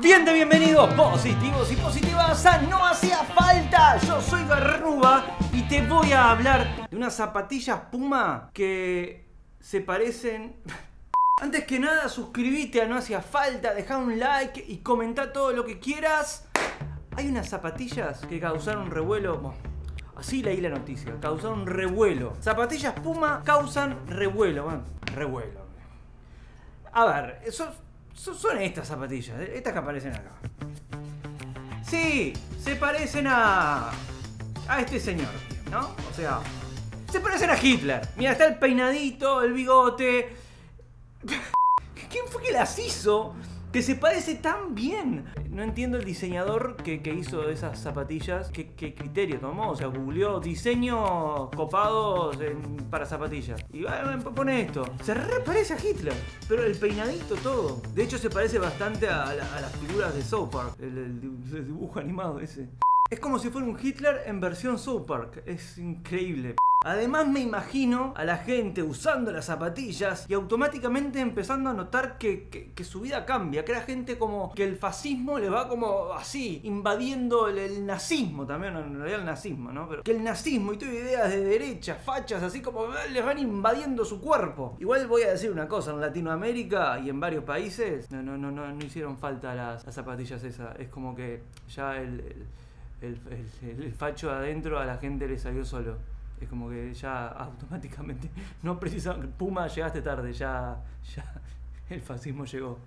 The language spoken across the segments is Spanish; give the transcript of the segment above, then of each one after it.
Bien de bienvenidos positivos y positivas a No Hacía Falta. Yo soy Garruba y te voy a hablar de unas zapatillas Puma que se parecen... Antes que nada, suscríbete a No Hacía Falta, deja un like y comenta todo lo que quieras. Hay unas zapatillas que causaron revuelo... Así leí la noticia, causaron revuelo. Zapatillas Puma causan revuelo. Bueno, revuelo. A ver, son, son, estas zapatillas, eh, estas que aparecen acá. Sí, se parecen a. a este señor, ¿no? O sea, se parecen a Hitler. Mira, está el peinadito, el bigote. ¿Quién fue que las hizo? Que se parece tan bien. No entiendo el diseñador que, que hizo esas zapatillas. ¿Qué, criterio tomó? O sea, googleó diseño copados para zapatillas. Y ah, pone esto. Se re parece a Hitler. Pero el peinadito, todo. De hecho, se parece bastante a, la- las figuras de South Park. El, el dibujo animado ese. Es como si fuera un Hitler en versión South Park. Es increíble. Además me imagino a la gente usando las zapatillas y automáticamente empezando a notar que, su vida cambia, que la gente como que el fascismo le va como así, invadiendo el, nazismo también, en realidad el nazismo, ¿no? Pero que el nazismo y todas ideas de derecha, fachas, así como eh, les van invadiendo su cuerpo. Igual voy a decir una cosa, en Latinoamérica y en varios países no, no, no, no, no hicieron falta las, las zapatillas esas, es como que ya el, el- el facho adentro a la gente le salió solo. Es como que ya automáticamente no precisa Puma llegaste tarde, ya, ya el fascismo llegó.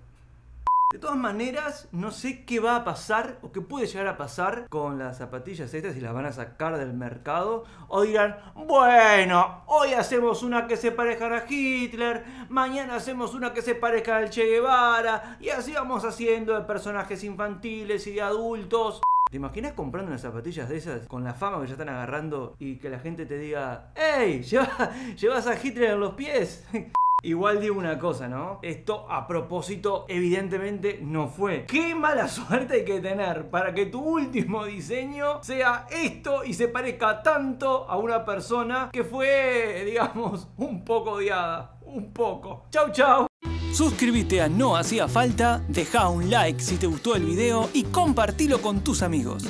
De todas maneras, no sé qué va a pasar o qué puede llegar a pasar con las zapatillas estas si las van a sacar del mercado. O dirán, bueno, hoy hacemos una que se parezca a Hitler, mañana hacemos una que se parezca al Che Guevara, y así vamos haciendo de personajes infantiles y de adultos. ¿Te imaginas comprando unas zapatillas de esas con la fama que ya están agarrando y que la gente te diga, ¡Ey! ¿lleva- ¿Llevas a Hitler en los pies? Igual digo una cosa, ¿no? Esto a propósito evidentemente no fue. ¡Qué mala suerte hay que tener para que tu último diseño sea esto y se parezca tanto a una persona que fue, digamos, un poco odiada? Un poco. ¡Chau, chau! Suscríbete a No Hacía Falta, deja un like si te gustó el video y compartilo con tus amigos.